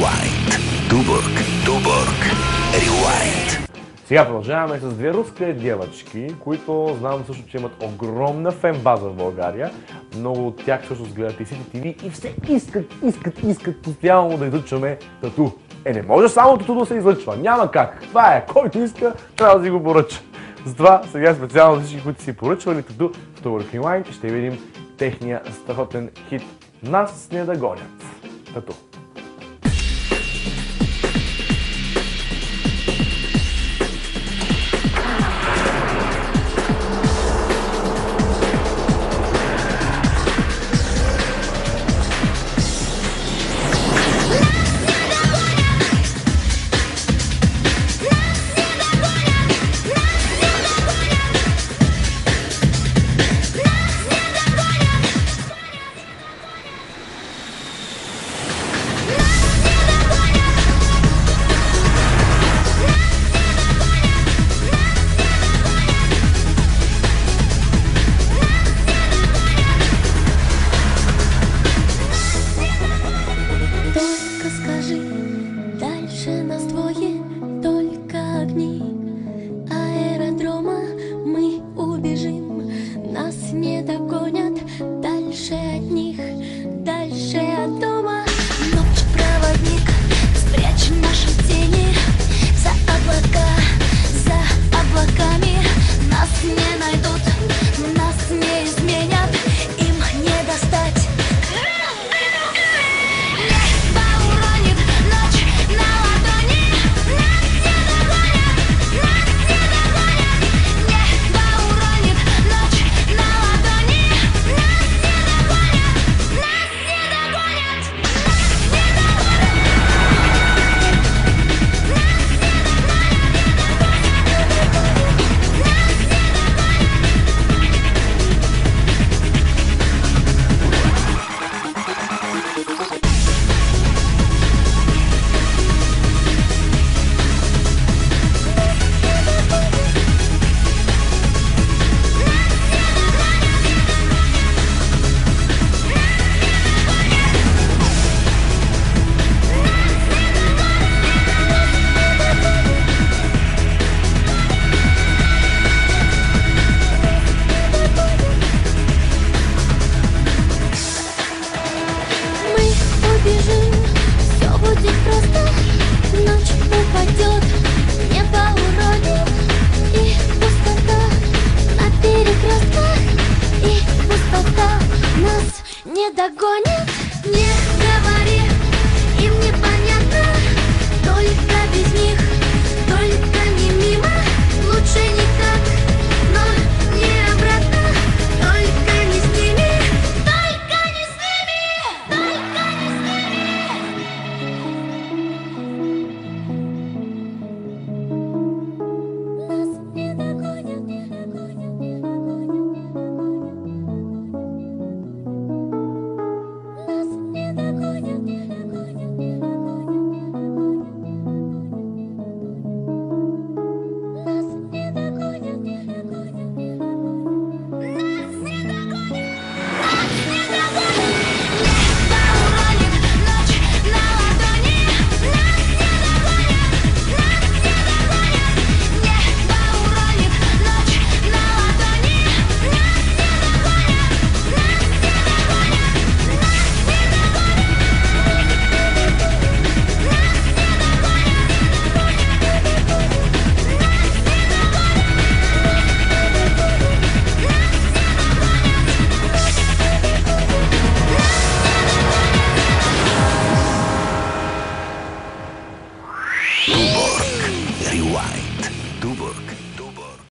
Rewind. Дубък, дубък, Rewind. Сега продължаваме с две руски девачки, които знам също, че имат огромна фенбаза в България. Много от тях също гледат и City ТВ и все искат, искат, искат постоянно да излъчваме тату. Е, не може само тату да се излъчва. Няма как. Това е. Който иска, трябва да си го поръча. Затова сега специално всички, които си поръчвали тату в Tower Online, ще видим техния страхотен хит «Нас не да гонят». Тату. 就